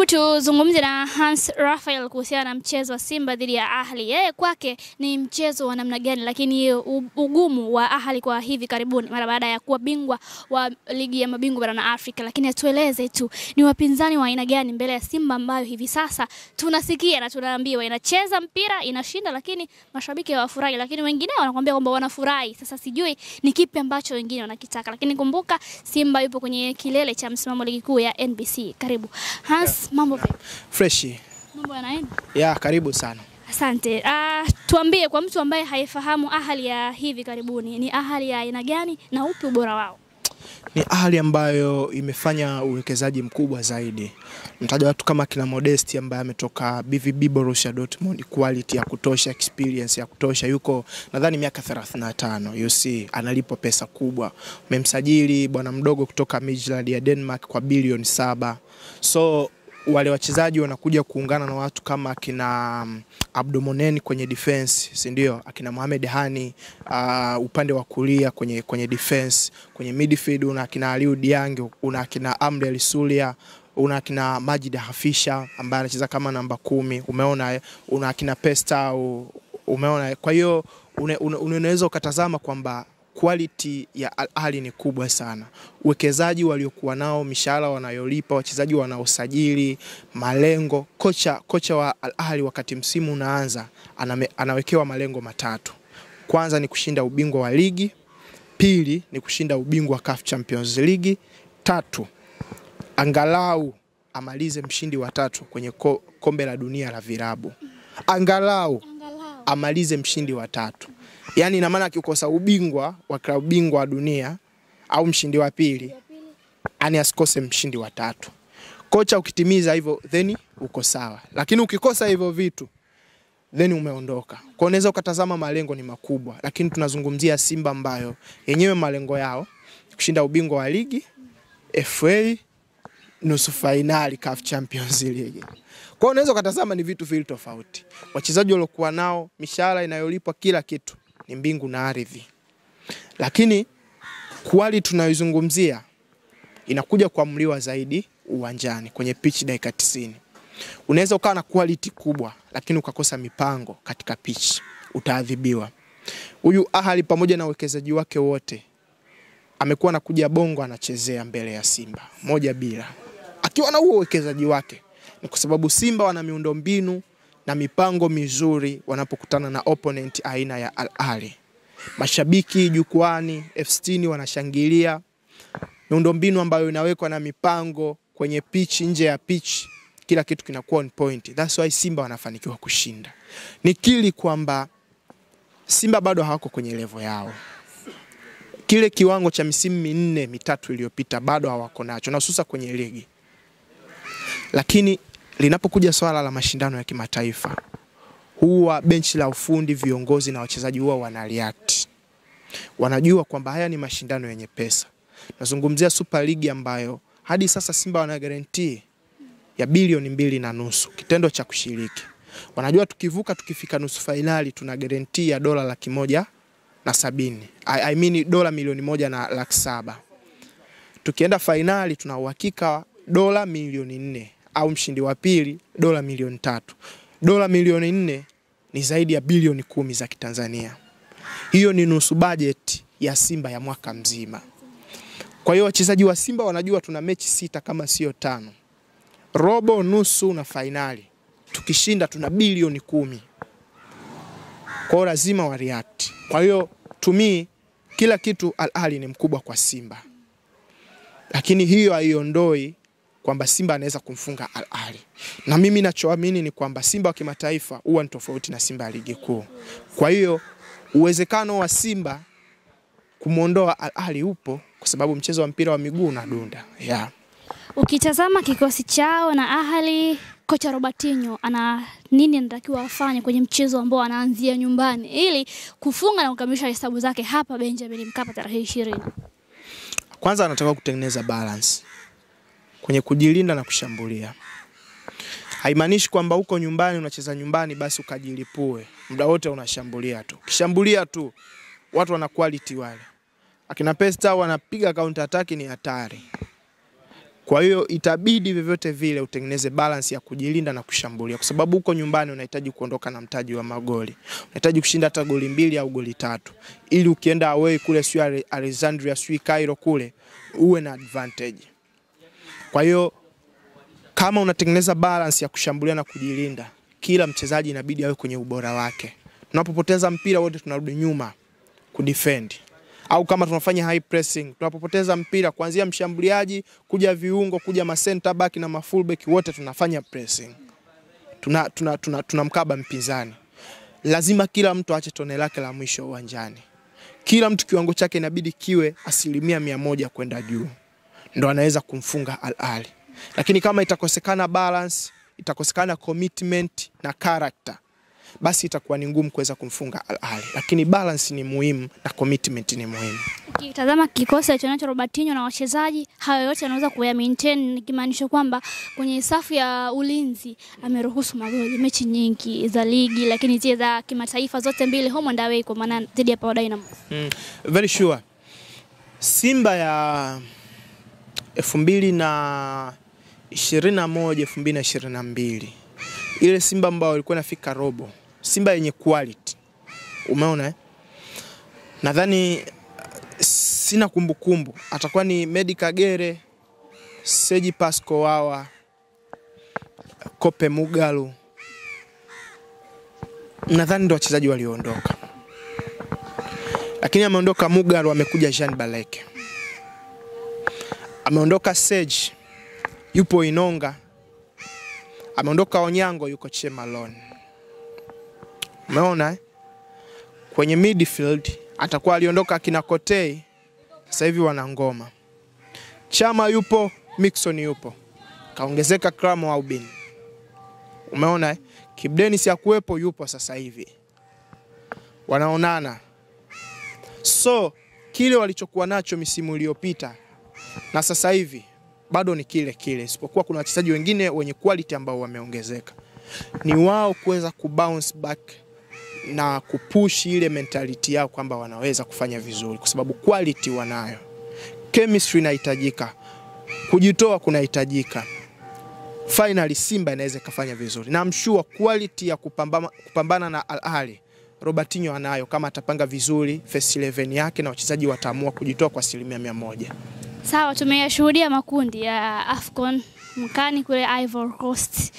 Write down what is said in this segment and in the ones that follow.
Hebu tuzungumze na Hans Raphael kuhusiana na mchezo wa Simba dhidi ya Ahli. Yeye kwake ni mchezo wa namna gani, lakini ugumu wa Ahli kwa hivi karibuni mara baada ya kuwa bingwa wa ligi ya mabingwa barani Afrika, lakini atueleze tu ni wapinzani wa aina gani mbele ya Simba ambayo hivi sasa tunasikia na tunaambiwa inacheza mpira inashinda, lakini mashabiki hawafurahi, lakini wengine wanakuambia kwamba wanafurahi. Sasa sijui ni kipi ambacho wengine wanakitaka, lakini kumbuka Simba yupo kwenye kilele cha msimamo ligi kuu ya NBC. Karibu Hans, mambo vipi? Freshi. Mambo yanaenda? Ya, karibu sana. Asante. Uh, tuambie kwa mtu ambaye haifahamu Ahali ya hivi karibuni, ni Ahali ya aina gani na upi ubora wao? Ni ahali ambayo imefanya uwekezaji mkubwa zaidi. Mtaja watu kama kina Modesti ambaye ametoka BVB Borussia Dortmund, quality ya kutosha, experience ya kutosha, yuko nadhani miaka 35, you see, analipwa pesa kubwa. Umemsajili bwana mdogo kutoka Midtjylland ya Denmark kwa bilioni saba. So wale wachezaji wanakuja kuungana na watu kama akina um, Abdomonen kwenye defense, si ndio? Akina Mohamed Hani uh, upande wa kulia kwenye, kwenye defense, kwenye midfield una akina Aliu Diang, una akina Amrel Sulia, una akina Majid Hafisha ambaye anacheza kama namba kumi, umeona eh? una akina Pesta, umeona eh? kwa hiyo unaweza ukatazama kwamba quality ya Al Ahly ni kubwa sana. Uwekezaji waliokuwa nao, mishahara wanayolipa, wachezaji wanaosajili, malengo. Kocha, kocha wa Al Ahly wakati msimu unaanza aname, anawekewa malengo matatu. Kwanza ni kushinda ubingwa wa ligi, pili ni kushinda ubingwa wa CAF Champions League, tatu angalau amalize mshindi wa tatu kwenye ko, kombe la dunia la virabu, angalau amalize mshindi wa tatu. Yaani ina maana akikosa ubingwa wa klabu bingwa wa dunia au mshindi wa pili, yani asikose mshindi wa tatu. Kocha ukitimiza hivyo then uko sawa, lakini ukikosa hivyo vitu then umeondoka. Kwa unaweza ukatazama malengo ni makubwa, lakini tunazungumzia Simba ambayo yenyewe malengo yao kushinda ubingwa wa ligi, FA, nusu fainali CAF Champions League. Kwa unaweza ukatazama ni vitu vili tofauti. Wachezaji waliokuwa nao, mishahara inayolipwa, kila kitu ni mbingu na ardhi, lakini kwali tunayoizungumzia inakuja kuamliwa zaidi uwanjani kwenye pitch dakika 90. Unaweza ukawa na quality kubwa lakini ukakosa mipango katika pitch, utaadhibiwa. Huyu Ahali pamoja na uwekezaji wake wote amekuwa anakuja Bongo anachezea mbele ya Simba moja bila, akiwa na huo uwekezaji wake. Ni kwa sababu Simba wana miundombinu na mipango mizuri wanapokutana na opponent aina ya Al Ahly. Mashabiki jukwani F60 wanashangilia, miundombinu ambayo inawekwa na mipango kwenye pitch, nje ya pitch, kila kitu kinakuwa on point. That's why Simba wanafanikiwa kushinda. Nikiri kwamba Simba bado hawako kwenye levo yao, kile kiwango cha misimu minne mitatu iliyopita bado hawako nacho, na hususa kwenye ligi. Lakini linapokuja swala la mashindano ya kimataifa, huwa benchi la ufundi, viongozi na wachezaji huwa wana react, wanajua kwamba haya ni mashindano yenye pesa. Nazungumzia Super League ambayo hadi sasa Simba wana guarantee ya bilioni mbili na nusu kitendo cha kushiriki. Wanajua tukivuka tukifika nusu fainali tuna guarantee ya dola laki moja na sabini I, I mean dola milioni moja na laki saba. Tukienda fainali tuna uhakika dola milioni nne au mshindi wa pili dola milioni tatu. Dola milioni nne ni zaidi ya bilioni kumi za Kitanzania. Hiyo ni nusu bajeti ya Simba ya mwaka mzima. Kwa hiyo wachezaji wa Simba wanajua tuna mechi sita kama sio tano, robo, nusu na fainali. Tukishinda tuna bilioni kumi. Kwa hiyo lazima wa react. Kwa hiyo tumii kila kitu Al Ahly ni mkubwa kwa Simba, lakini hiyo haiondoi kwamba Simba anaweza kumfunga Al Ahly, na mimi nachoamini ni kwamba Simba wa kimataifa huwa ni tofauti na Simba ya ligi kuu. Kwa hiyo uwezekano wa Simba kumwondoa Al Ahly upo kwa sababu mchezo wa mpira wa miguu unadunda. Yeah. Ukitazama kikosi chao na Ahali, kocha Robertinho ana nini anatakiwa afanye kwenye mchezo ambao anaanzia nyumbani ili kufunga na kukamilisha hesabu zake hapa Benjamin Mkapa tarehe ishirini. Kwanza anataka kutengeneza balance kwenye kujilinda na kushambulia. Haimaanishi kwamba uko nyumbani unacheza nyumbani basi ukajilipue muda wote unashambulia tu. Kishambulia tu watu wana quality wale. Akina Pesta wanapiga counter attack ni hatari. Kwa hiyo itabidi vyovyote vile utengeneze balance ya kujilinda na kushambulia, kwa sababu huko nyumbani unahitaji kuondoka na mtaji wa magoli, unahitaji kushinda hata goli mbili au goli tatu, ili ukienda away kule, sio Alexandria, sio Cairo kule, uwe na advantage. Kwa hiyo kama unatengeneza balance ya kushambulia na kujilinda, kila mchezaji inabidi awe kwenye ubora wake. Tunapopoteza mpira wote tunarudi nyuma kudefend au kama tunafanya high pressing, tunapopoteza mpira kuanzia mshambuliaji kuja viungo kuja ma center back na ma full back wote tunafanya pressing, tuna tuna, tuna, tunamkaba mpinzani. Lazima kila mtu aache tone lake la mwisho uwanjani. Kila mtu kiwango chake inabidi kiwe asilimia mia moja kwenda juu, ndo anaweza kumfunga Al Ahly. Lakini kama itakosekana balance, itakosekana commitment na character, basi itakuwa ni ngumu kuweza kumfunga Al Ahly. Lakini balance ni muhimu na commitment ni muhimu. Ukitazama kikosi alichonacho Robertinho na wachezaji hayo yote anaweza kuya maintain, nikimaanisha kwamba kwenye safu ya ulinzi ameruhusu magoli mechi nyingi za ligi, lakini zile za kimataifa zote mbili home and away, kwa maana dhidi ya Power Dynamo. Mm, very sure. Simba ya elfu mbili na ishirini na moja elfu mbili na ishirini na mbili. Ile Simba ambayo ilikuwa inafika robo, Simba yenye quality, umeona eh? Nadhani sina kumbukumbu, atakuwa ni Medi Kagere, Seji Pasco Wawa, Kope Mugalu, nadhani ndo wachezaji walioondoka. Lakini ameondoka Mugalu, amekuja Jean Baleke, ameondoka Sage, yupo Inonga, ameondoka Onyango, yuko Chemalon. Umeona eh? Kwenye midfield atakuwa aliondoka akina Kotei, sasa hivi wana ngoma. Chama yupo, Mixon yupo, kaongezeka Kramo Aubin. Umeona eh? Kibdenis ya kuwepo yupo sasa hivi, wanaonana So kile walichokuwa nacho misimu iliyopita na sasa hivi bado ni kile kile, isipokuwa kuna wachezaji wengine wenye quality ambao wameongezeka. Ni wao kuweza kubounce back na kupush ile mentality yao kwamba wanaweza kufanya vizuri, kwa sababu quality wanayo, chemistry inahitajika, kujitoa kunahitajika. Finally Simba inaweza ikafanya vizuri, na sure quality ya kupambana, kupambana na Al Ahly Robertinho anayo kama atapanga vizuri first 11 yake na wachezaji wataamua kujitoa kwa asilimia mia moja. Sawa, tumeyashuhudia makundi ya AFCON mkani kule Ivory Coast.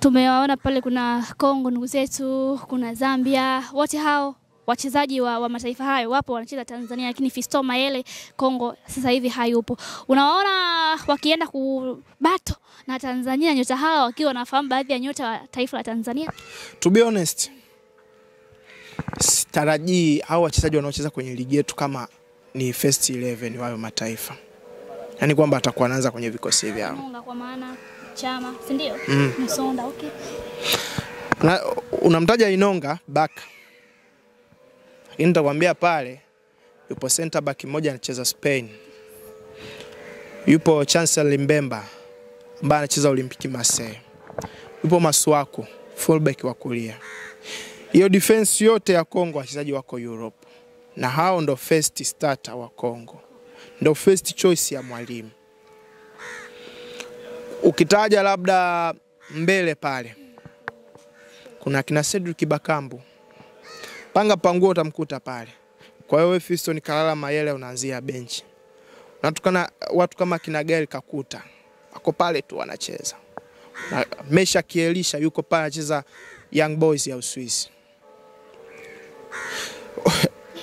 Tumewaona pale kuna Kongo ndugu zetu, kuna Zambia, wote hao wachezaji wa, wa mataifa hayo wapo wanacheza Tanzania, lakini Fiston Mayele Kongo sasa hivi hayupo. Unawaona wakienda kubato na Tanzania, nyota hawa wakiwa wanafahamu baadhi ya nyota wa taifa la Tanzania. To be honest, sitarajii hao wachezaji wanaocheza kwenye ligi yetu kama ni first 11 wayo mataifa, yaani kwamba atakuwa anaanza kwenye vikosi vyao. Kwa maana chama, si ndio? Mm. Msonda, okay. Na unamtaja Inonga back, lakini nitakwambia pale yupo center back mmoja anacheza Spain, yupo Chancellor Mbemba ambaye anacheza Olympique Marseille, yupo Masuaku fullback wa kulia. Hiyo defense yote ya Kongo wachezaji wako Europe, na hao ndo first starter wa Kongo, ndo first choice ya mwalimu. Ukitaja labda mbele pale kuna kina Cedric Bakambu, panga panguo utamkuta pale. Kwa hiyo wewe Fiston Kalala Mayele unaanzia benchi, unatukana watu kama kina Gael Kakuta wako pale tu wanacheza, na Mesha Kielisha yuko pale anacheza Young Boys ya Uswisi.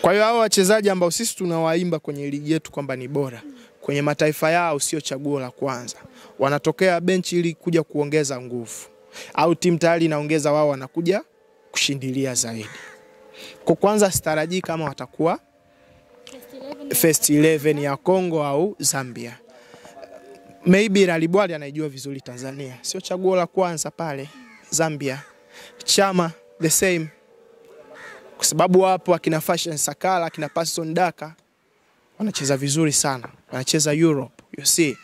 Kwa hiyo hao wachezaji ambao sisi tunawaimba kwenye ligi yetu kwamba ni bora kwenye mataifa yao, sio chaguo la kwanza, wanatokea benchi ili kuja kuongeza nguvu, au timu tayari inaongeza, wao wanakuja kushindilia zaidi. Kwa kwanza, sitarajii kama watakuwa first 11 ya Kongo au Zambia. Maybe Ralibwali anaijua vizuri Tanzania, sio chaguo la kwanza pale Zambia. Chama the same, kwa sababu wapo akina Fashion Sakala akina Paston Daka wanacheza vizuri sana, wanacheza Europe. You see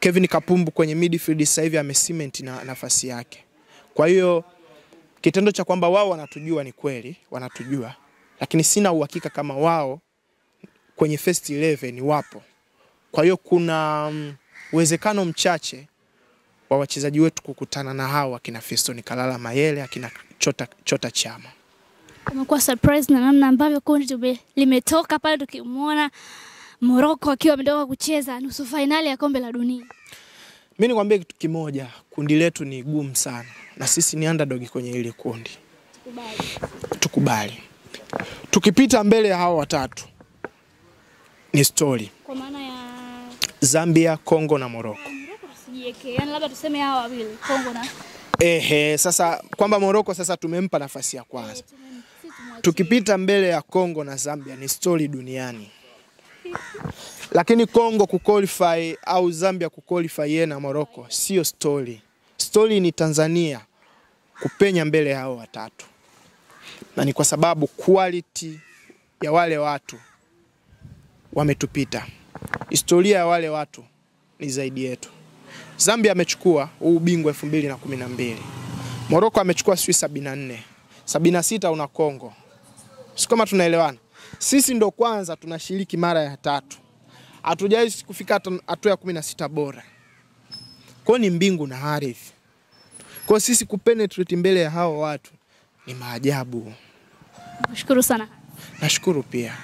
Kevin Kapumbu kwenye midfield sasa hivi amecement na nafasi yake. Kwa hiyo kitendo cha kwamba wao wanatujua ni kweli, wanatujua, lakini sina uhakika kama wao kwenye first 11 wapo. Kwa hiyo kuna uwezekano um, mchache wa wachezaji wetu kukutana na hao akina Fiston Kalala Mayele, akina Chota, Chota Chama. Umekuwa surprise na namna ambavyo kundi limetoka pale tukimwona Morocco akiwa ametoka kucheza nusu fainali ya kombe la dunia. Mimi nikwambie kitu kimoja, kundi letu ni gumu sana na sisi ni underdog kwenye ile kundi, tukubali. Tukubali. Tukipita mbele ya hao watatu ni story. Kwa maana ya Zambia, Kongo na Morocco. Morocco yani labda tuseme hawa wawili Kongo na Ehe, sasa kwamba Morocco sasa tumempa nafasi ya kwanza. tumwachie. Tukipita mbele ya Kongo na Zambia ni story duniani, lakini Kongo kuqualify au Zambia kuqualify yeye na Morocco sio story. Story ni Tanzania kupenya mbele ya hao watatu, na ni kwa sababu quality ya wale watu wametupita. Historia ya wale watu ni zaidi yetu. Zambia amechukua huu ubingwa mbili. Morocco amechukua sijui sabini na nne sabini na sita una Kongo, si kama tunaelewana? Sisi ndo kwanza tunashiriki mara ya tatu, hatujawahi kufika hatua ya kumi na sita bora. Kwao ni mbingu na ardhi. Kwao sisi kupenetrate mbele ya hao watu ni maajabu. Nashukuru sana. Nashukuru pia.